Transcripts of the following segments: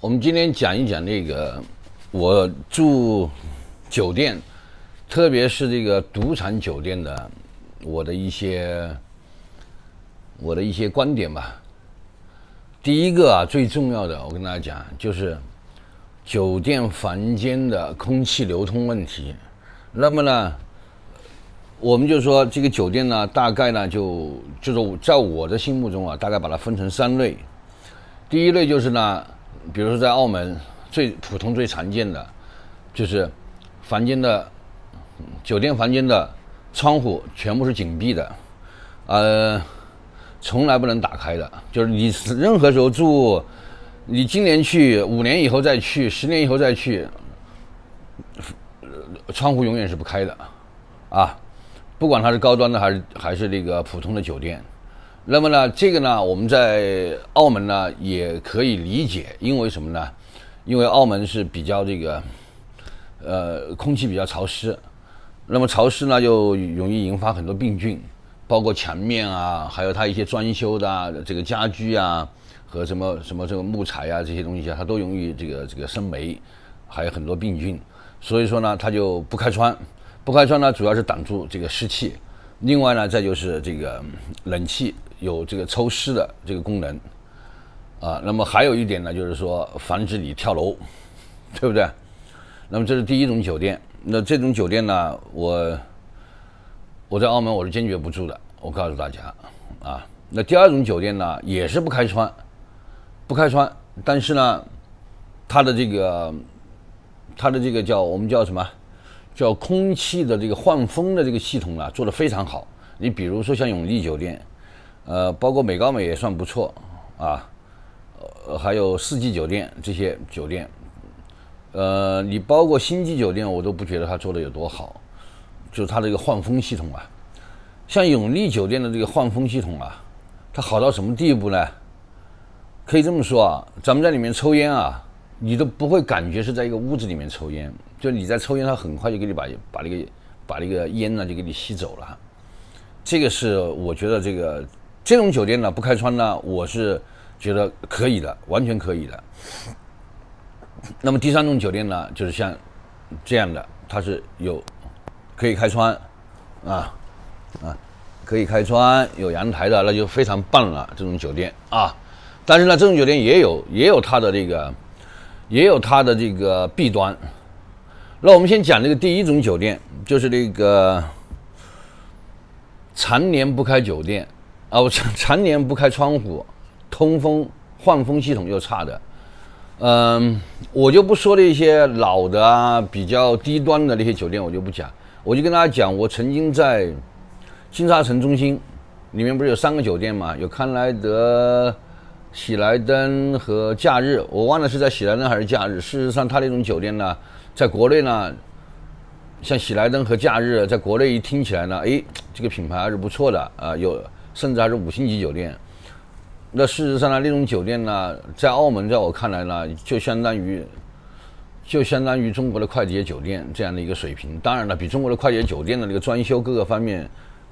我们今天讲一讲那个我住酒店，特别是这个赌场酒店的我的一些我的一些观点吧。第一个啊，最重要的，我跟大家讲，就是酒店房间的空气流通问题。那么呢，我们就说这个酒店呢，大概呢就就是在我的心目中啊，大概把它分成三类。第一类就是呢。比如说，在澳门最普通、最常见的，就是房间的酒店房间的窗户全部是紧闭的，呃，从来不能打开的。就是你任何时候住，你今年去，五年以后再去，十年以后再去，窗户永远是不开的，啊，不管它是高端的还是还是那个普通的酒店。那么呢，这个呢，我们在澳门呢也可以理解，因为什么呢？因为澳门是比较这个，呃，空气比较潮湿，那么潮湿呢就容易引发很多病菌，包括墙面啊，还有它一些装修的啊，这个家居啊和什么什么这个木材啊这些东西啊，它都容易这个这个生霉，还有很多病菌，所以说呢，它就不开窗，不开窗呢，主要是挡住这个湿气，另外呢，再就是这个冷气。有这个抽湿的这个功能，啊，那么还有一点呢，就是说防止你跳楼，对不对？那么这是第一种酒店。那这种酒店呢，我我在澳门我是坚决不住的。我告诉大家，啊，那第二种酒店呢，也是不开窗，不开窗，但是呢，它的这个它的这个叫我们叫什么？叫空气的这个换风的这个系统啊，做的非常好。你比如说像永利酒店。呃，包括美高美也算不错，啊，呃，还有四季酒店这些酒店，呃，你包括星级酒店，我都不觉得它做的有多好，就是它这个换风系统啊，像永利酒店的这个换风系统啊，它好到什么地步呢？可以这么说啊，咱们在里面抽烟啊，你都不会感觉是在一个屋子里面抽烟，就你在抽烟，它很快就给你把把那个把那个烟呢就给你吸走了，这个是我觉得这个。这种酒店呢不开窗呢，我是觉得可以的，完全可以的。那么第三种酒店呢，就是像这样的，它是有可以开窗啊啊，可以开窗有阳台的，那就非常棒了。这种酒店啊，但是呢，这种酒店也有也有它的这个也有它的这个弊端。那我们先讲这个第一种酒店，就是那个常年不开酒店。啊，我常常年不开窗户，通风换风系统又差的，嗯，我就不说那些老的啊，比较低端的那些酒店，我就不讲，我就跟大家讲，我曾经在金沙城中心里面不是有三个酒店嘛，有康莱德、喜来登和假日，我忘了是在喜来登还是假日。事实上，它那种酒店呢，在国内呢，像喜来登和假日，在国内一听起来呢，哎，这个品牌还是不错的啊，有。甚至还是五星级酒店，那事实上呢，那种酒店呢，在澳门，在我看来呢，就相当于，就相当于中国的快捷酒店这样的一个水平。当然了，比中国的快捷酒店的那个装修各个方面，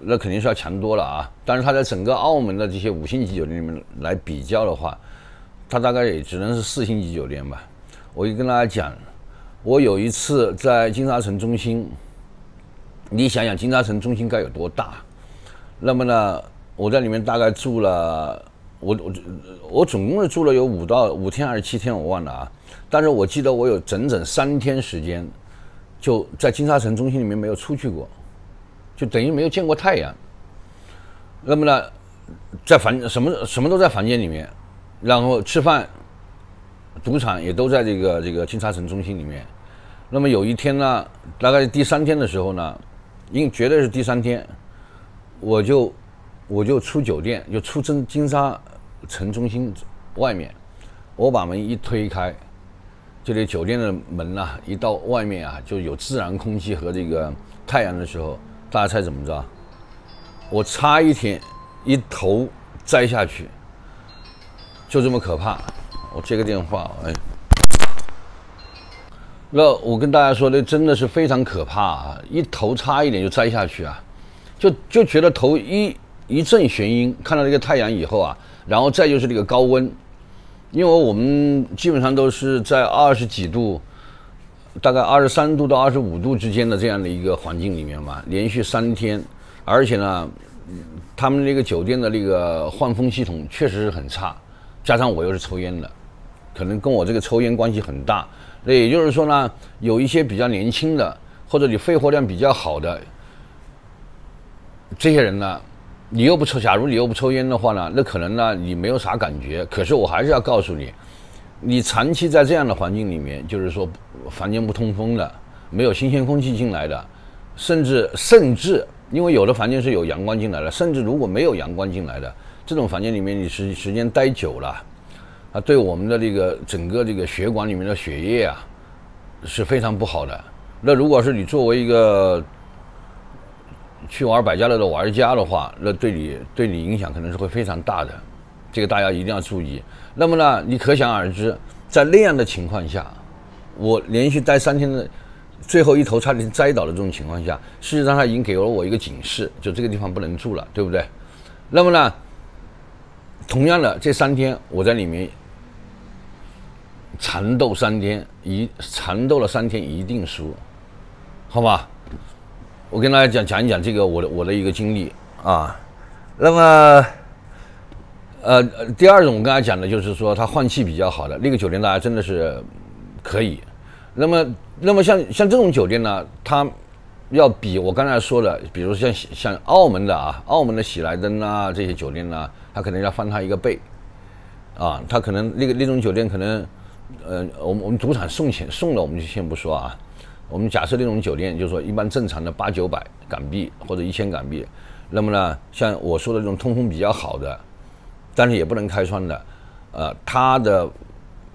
那肯定是要强多了啊。但是它在整个澳门的这些五星级酒店里面来比较的话，它大概也只能是四星级酒店吧。我就跟大家讲，我有一次在金沙城中心，你想想金沙城中心该有多大，那么呢？我在里面大概住了，我我我总共是住了有五到五天还是七天，我忘了啊。但是我记得我有整整三天时间，就在金沙城中心里面没有出去过，就等于没有见过太阳。那么呢，在房什么什么都在房间里面，然后吃饭、赌场也都在这个这个金沙城中心里面。那么有一天呢，大概第三天的时候呢，应绝对是第三天，我就。我就出酒店，就出金金沙城中心外面，我把门一推开，这里酒店的门呐，一到外面啊，就有自然空气和这个太阳的时候，大家猜怎么着？我差一天一头栽下去，就这么可怕。我接个电话，哎，那我跟大家说那真的是非常可怕啊！一头差一点就栽下去啊，就就觉得头一一阵眩晕，看到这个太阳以后啊，然后再就是这个高温，因为我们基本上都是在二十几度。大概二十三度到二十五度之间的这样的一个环境里面嘛，连续三天，而且呢，他们那个酒店的那个换风系统确实是很差，加上我又是抽烟的，可能跟我这个抽烟关系很大。那也就是说呢，有一些比较年轻的，或者你肺活量比较好的这些人呢，你又不抽，假如你又不抽烟的话呢，那可能呢你没有啥感觉。可是我还是要告诉你。你长期在这样的环境里面，就是说房间不通风的，没有新鲜空气进来的，甚至甚至，因为有的房间是有阳光进来的，甚至如果没有阳光进来的这种房间里面，你时时间待久了，啊，对我们的这个整个这个血管里面的血液啊是非常不好的。那如果是你作为一个去玩百家乐的玩家的话，那对你对你影响可能是会非常大的，这个大家一定要注意。那么呢，你可想而知，在那样的情况下，我连续待三天的，最后一头差点栽倒的这种情况下，事实上他已经给了我一个警示，就这个地方不能住了，对不对？那么呢，同样的这三天我在里面缠斗三天，一缠斗了三天一定输，好吧？我跟大家讲讲一讲这个我的我的一个经历啊，那么。呃，第二种我刚才讲的就是说，它换气比较好的那个酒店，大家真的是可以。那么，那么像像这种酒店呢，它要比我刚才说的，比如像像澳门的啊，澳门的喜来登啊这些酒店呢，它可能要翻它一个倍啊，它可能那个那种酒店可能，呃，我们我们赌场送钱送的我们就先不说啊，我们假设那种酒店就是说一般正常的八九百港币或者一千港币，那么呢，像我说的这种通风比较好的。但是也不能开窗的，呃，它的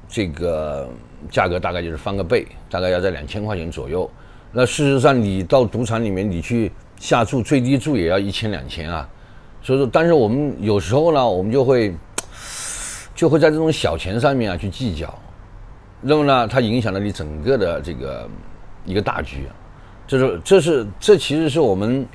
这个价格大概就是翻个倍，大概要在两千块钱左右。那事实上，你到赌场里面，你去下注，最低注也要一千两千啊。所以说，但是我们有时候呢，我们就会就会在这种小钱上面啊去计较，那么呢，它影响了你整个的这个一个大局。这是这是这其实是我们。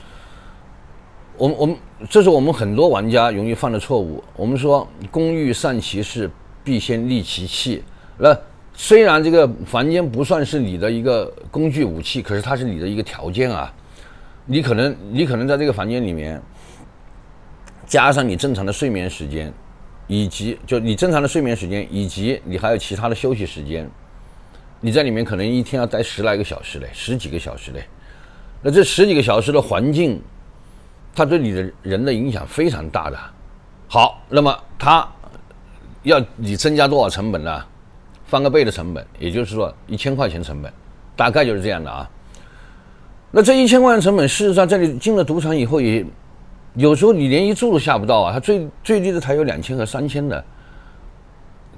我们我们这是我们很多玩家容易犯的错误。我们说“工欲善其事，必先利其器”。那虽然这个房间不算是你的一个工具武器，可是它是你的一个条件啊。你可能你可能在这个房间里面，加上你正常的睡眠时间，以及就你正常的睡眠时间，以及你还有其他的休息时间，你在里面可能一天要待十来个小时嘞，十几个小时嘞。那这十几个小时的环境。它对你的人的影响非常大的。好，那么它要你增加多少成本呢？翻个倍的成本，也就是说一千块钱成本，大概就是这样的啊。那这一千块钱成本，事实上在你进了赌场以后，也有时候你连一注都下不到啊。它最最低的才有两千和三千的。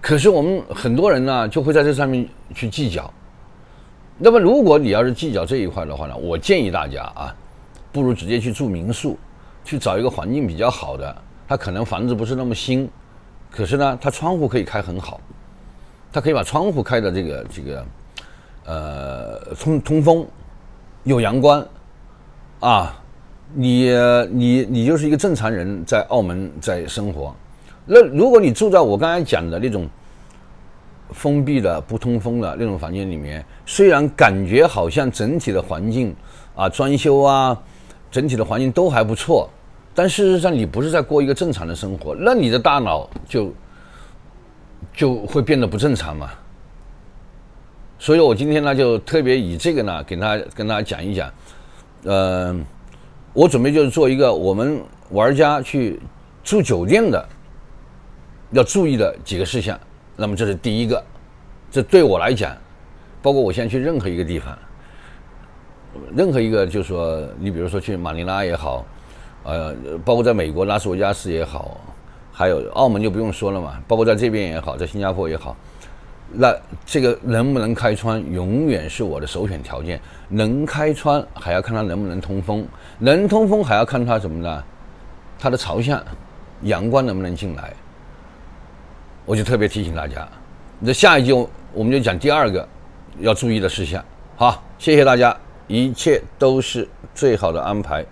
可是我们很多人呢，就会在这上面去计较。那么如果你要是计较这一块的话呢，我建议大家啊，不如直接去住民宿。去找一个环境比较好的，它可能房子不是那么新，可是呢，它窗户可以开很好，它可以把窗户开的这个这个，呃，通通风，有阳光，啊，你你你就是一个正常人在澳门在生活，那如果你住在我刚才讲的那种封闭的不通风的那种房间里面，虽然感觉好像整体的环境啊，装修啊，整体的环境都还不错。但事实上，你不是在过一个正常的生活，那你的大脑就就会变得不正常嘛。所以我今天呢，就特别以这个呢，给大家跟大家讲一讲。呃，我准备就是做一个我们玩家去住酒店的要注意的几个事项。那么这是第一个，这对我来讲，包括我现在去任何一个地方，任何一个，就是说，你比如说去马尼拉也好。呃，包括在美国拉斯维加斯也好，还有澳门就不用说了嘛。包括在这边也好，在新加坡也好，那这个能不能开窗，永远是我的首选条件。能开窗还要看它能不能通风，能通风还要看它什么呢？它的朝向，阳光能不能进来？我就特别提醒大家，那下一集我们就讲第二个要注意的事项。好，谢谢大家，一切都是最好的安排。